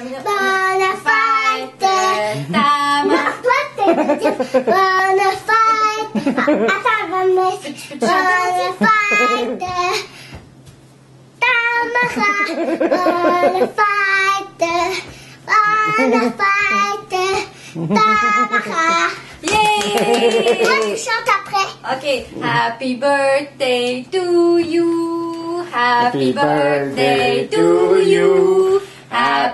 Bonafide. Bonne Attends, va Bonne fête. Tamara. Bonne Tamara. Moi, chante après. Ok. Happy birthday to you. Happy birthday to you.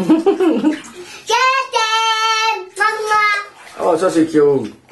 Justin! Mama! Oh, co cute.